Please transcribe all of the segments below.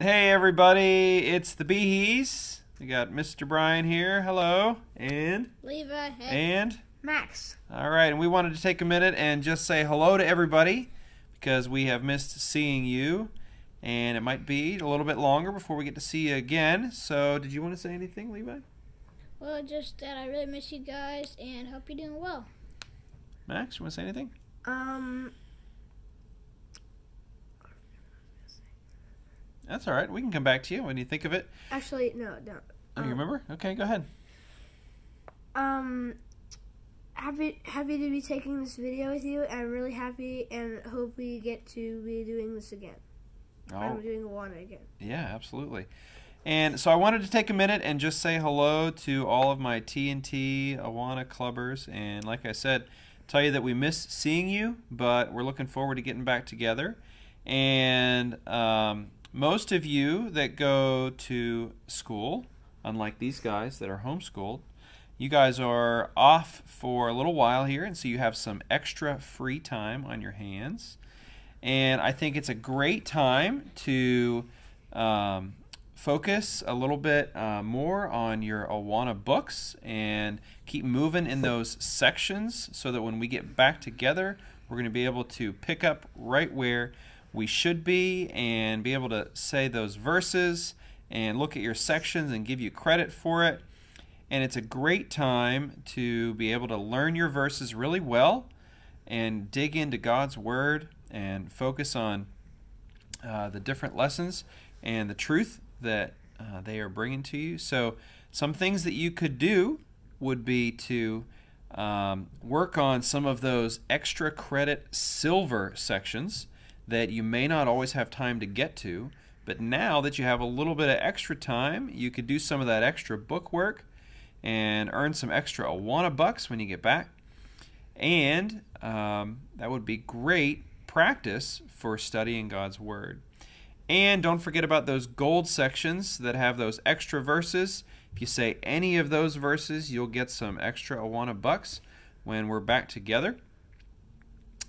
Hey everybody, it's the Beehies. We got Mr. Brian here. Hello. And Levi, hey. and Max. all right, and we wanted to take a minute and just say hello to everybody because we have missed seeing you and it might be a little bit longer before we get to see you again. So, did you want to say anything, Levi? Well, just that I really miss you guys and hope you're doing well. Max, you want to say anything? Um, That's all right. We can come back to you when you think of it. actually, no, no. Oh, you Um, remember? Okay, go ahead. Um, happy happy to be taking this video with you. I'm really happy and hope we get to be doing this again. Oh, I'm doing Awana again. Yeah, absolutely. And so I wanted to take a minute and just say hello to all of my T&T Awana clubbers. And like I said, tell you that we miss seeing you, but we're looking forward to getting back together. And um, most of you that go to school, unlike these guys that are homeschooled, you guys are off for a little while here, and so you have some extra free time on your hands. And I think it's a great time to um, focus a little bit uh, more on your Awana books and keep moving in those sections so that when we get back together, we're going to be able to pick up right where we should be and be able to say those verses and look at your sections and give you credit for it. And it's a great time to be able to learn your verses really well and dig into God's Word and focus on uh, the different lessons and the truth that uh, they are bringing to you. So, some things that you could do would be to um, work on some of those extra credit silver sections that you may not always have time to get to. But now that you have a little bit of extra time, you could do some of that extra book work and earn some extra Awana bucks when you get back. And um, that would be great practice for studying God's Word. And don't forget about those gold sections that have those extra verses. If you say any of those verses, you'll get some extra Awana bucks when we're back together.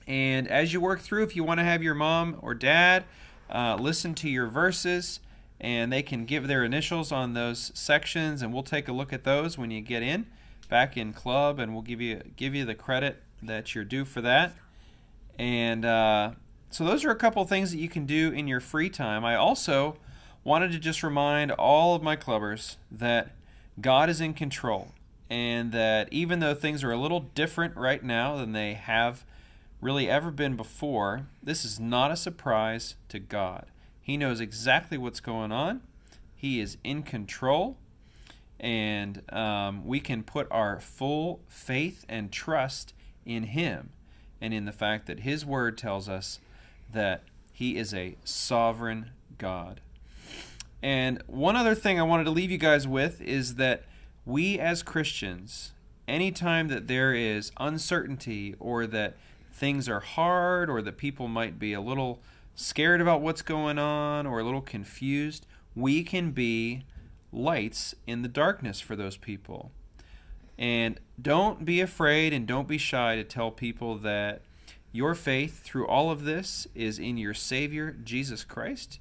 And as you work through, if you want to have your mom or dad uh, listen to your verses, and they can give their initials on those sections, and we'll take a look at those when you get in back in club, and we'll give you give you the credit that you're due for that. And uh, so those are a couple things that you can do in your free time. I also wanted to just remind all of my clubbers that God is in control, and that even though things are a little different right now than they have really ever been before, this is not a surprise to God. He knows exactly what's going on. He is in control, and um, we can put our full faith and trust in Him and in the fact that His Word tells us that He is a sovereign God. And one other thing I wanted to leave you guys with is that we as Christians, anytime that there is uncertainty or that things are hard or that people might be a little scared about what's going on or a little confused, we can be lights in the darkness for those people. And don't be afraid and don't be shy to tell people that your faith through all of this is in your Savior, Jesus Christ.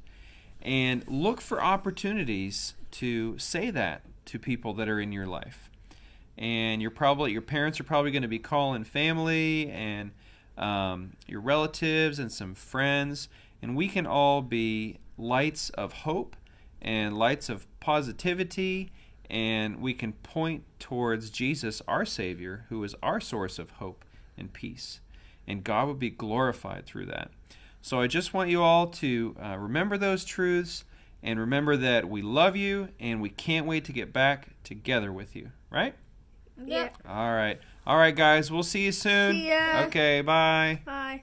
And look for opportunities to say that to people that are in your life. And you're probably your parents are probably going to be calling family and um, your relatives and some friends, and we can all be lights of hope and lights of positivity, and we can point towards Jesus, our Savior, who is our source of hope and peace. And God will be glorified through that. So I just want you all to uh, remember those truths and remember that we love you and we can't wait to get back together with you, right? Yeah. All right. All right, guys. We'll see you soon. See ya. Okay, bye. Bye.